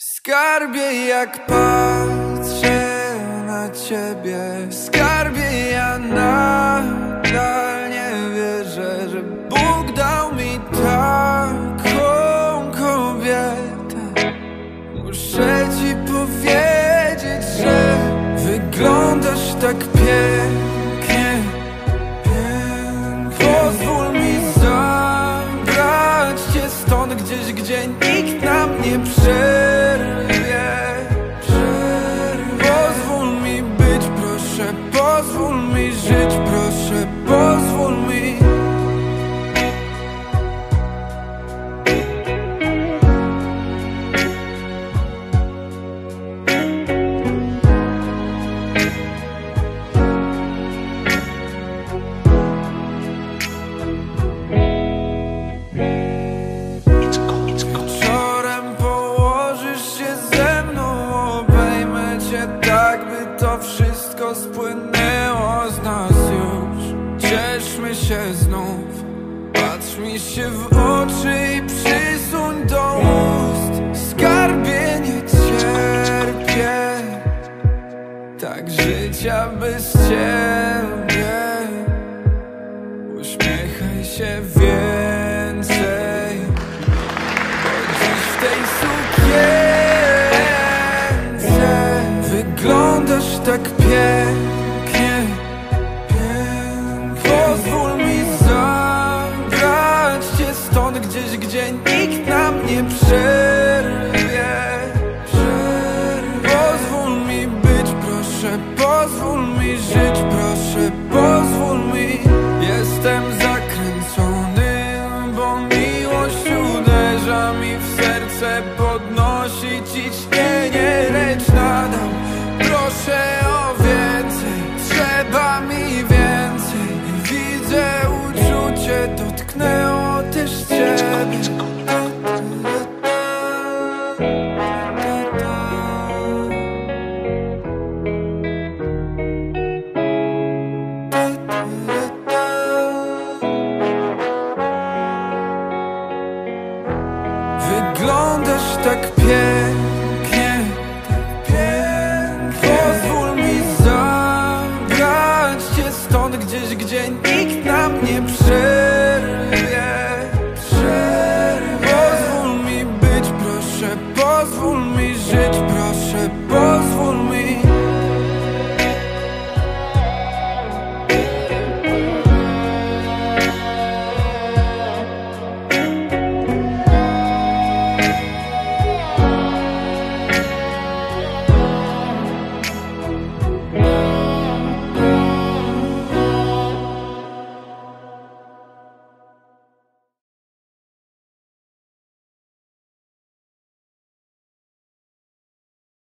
Skarbie jak patrzę na ciebie Skarbie ja nadal nie wierzę Że Bóg dał mi taką kobietę. Muszę ci powiedzieć, że wyglądasz tak pięknie Się znów. Patrz mi się w oczy i przysuń do ust. Skarbie nie cierpię. Tak życia bez ciebie. Uśmiechaj się więcej. Dziś w tej sukience. Wyglądasz tak pięknie proszę, pozwól mi. Jestem zakręcony, bo miłość uderza mi w serce. Podnosi ciśnienie, lecz nadal. Proszę o więcej Trzeba mi więcej. Widzę uczucie, dotknęło Wyglądasz tak pięknie,